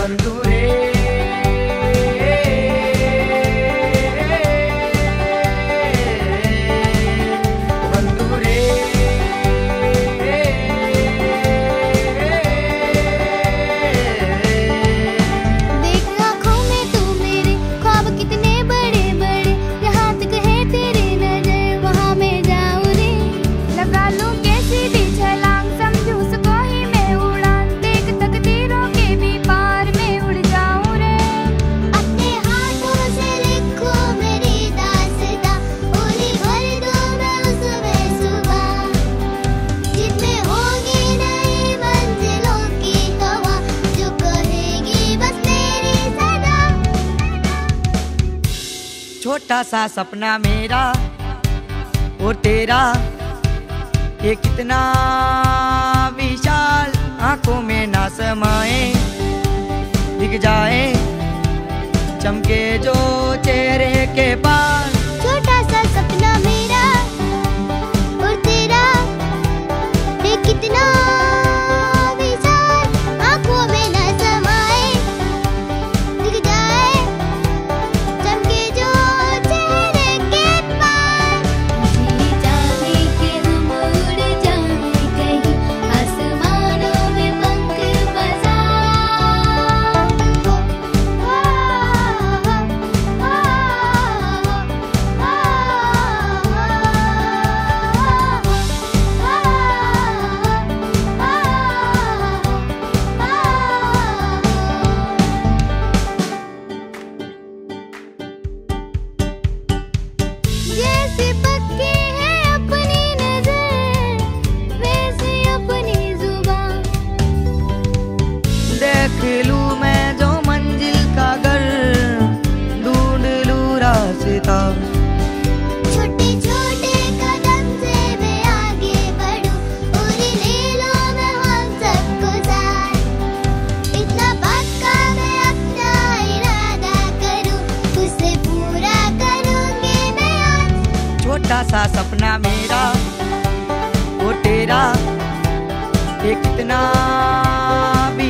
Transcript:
ಬಂಧುರೇ छोटा सा सपना मेरा और तेरा, ये कितना विशाल आँखों में ना समाए, दिख जाए चमके जो चेहरे के पास। से पक्के छोटा सा सपना मेरा वो तेरा ये कितना भी